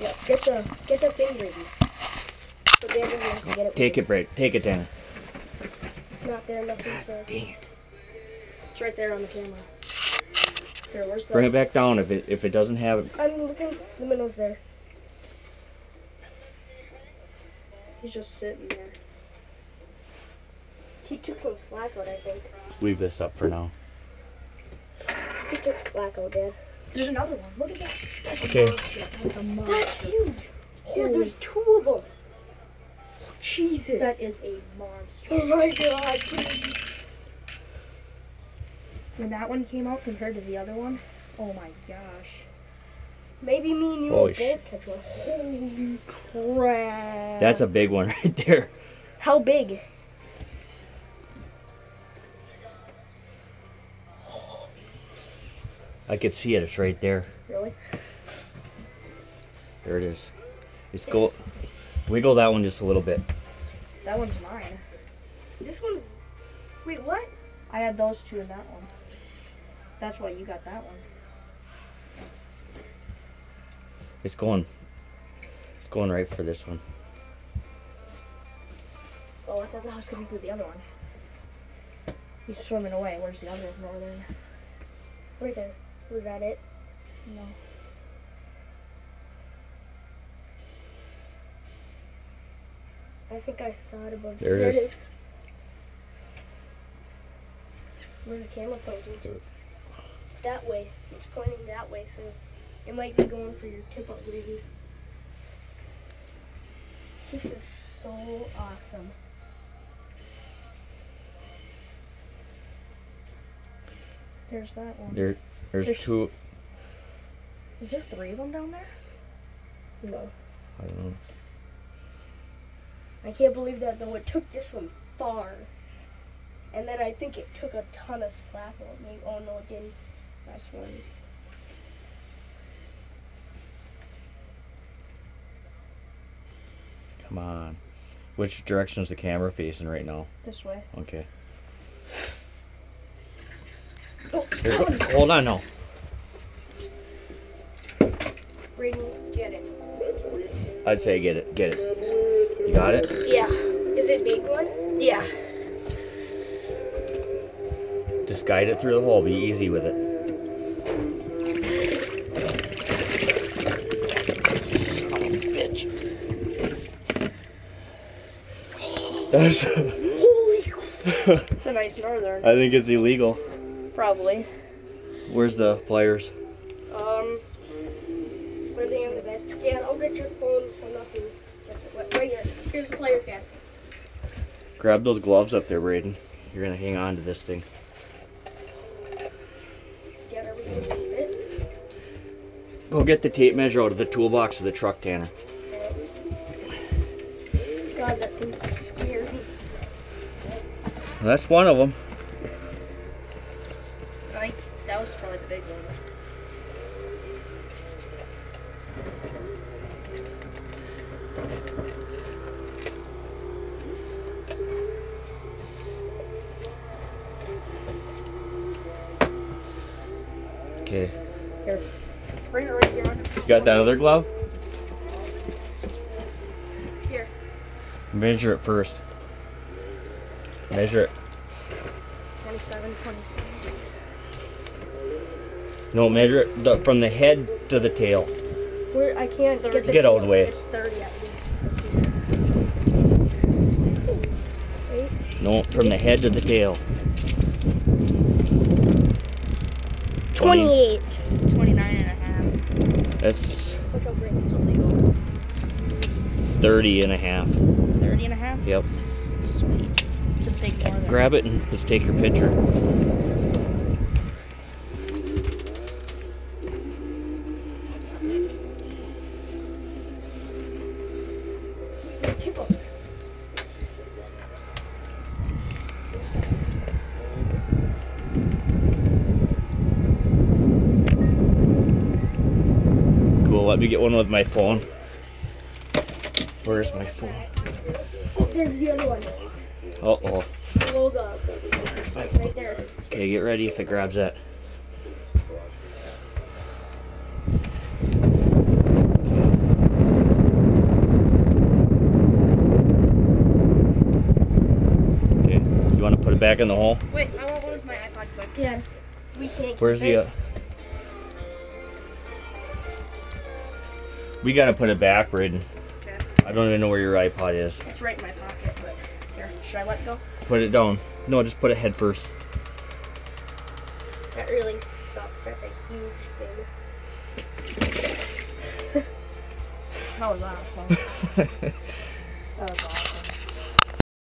Yeah, get the get the thing ready. So the other one can get it. Take it, Brad. Take it, Tanner. It's not there. Nothing's there. Dang it. It's right there on the camera. Here, where's the? Bring it back down if it if it doesn't have it. I'm looking. The middle's there. He's just sitting there. He took some slack out, I think. Leave this up for now. He took slack out, Dad. There's another one. Look at that. That's Okay. A monster. That's a monster. That's huge. Dad, there's two of them. Jesus. That is a monster. Oh my god. When that one came out compared to the other one, oh my gosh. Maybe me and you will both catch one. Holy crap. That's a big one right there. How big? I could see it. It's right there. Really? There it is. It's go. Wiggle that one just a little bit. That one's mine. This one's. Wait, what? I had those two in that one. That's why you got that one. It's going. It's going right for this one. Oh, I thought that was coming through the other one. He's swimming away. Where's the other one? northern? Right there. Was that it? No. I think I saw it above. There it is. Where's the camera pointing to? That way. It's pointing that way, so it might be going for your tip up maybe. This is so awesome. There's that one. There, there's There's- two. Is there three of them down there? No. I don't know. I can't believe that though. It took this one far. And then I think it took a ton of slack on me. Oh no, it didn't. That's one. Come on. Which direction is the camera facing right now? This way. Okay. Oh, Here, that one. go- hold on now. Braydon, get it. I'd say get it. Get it. You got it? Yeah. Is it big one? Yeah. Just guide it through the hole. Be easy with it. Son of a bitch. That's. Holy. it's a nice northern. I think it's illegal. Probably. Where's the pliers? Um. Where are they on the bed? I'll get your phone for nothing. That's it. Right- here. Here's the player's. Grab those gloves up there, Braydon. You're gonna hang on to this thing. Dad, are we gonna leave it? Go get the tape measure out of the toolbox of the truck, Tanner. God, that thing's scary. That's one of them. I think that was probably the big one. Okay. Here. Bring it right here. You got that other glove? Here. Measure it first. Measure it. 27, 27. No, measure it the, from the head to the tail. Where I can't get the Get out of the way. It's 30 at least. No, from the head to the tail. 28. 29 and a half. That's Look how great it's illegal. 30 and a half. 30 and a half? Yep. Sweet. It's a big northern. Grab it and just take your picture. Keep up. Cool, let me get one with my phone. Where's my phone? Oh, there's the other one. Uh oh. Logo. Right there. Okay, get ready if it grabs that. Back in the hole. Wait, I want one with my iPod quick. Yeah. We can't. Where's keep the? it. Uh... We gotta put it back, Braydon. Okay. I don't even know where your iPod is. It's right in my pocket, but here, should I let it go? Put it down. No, just put it head first. That really sucks. That's a huge thing. That was awesome. That was awesome.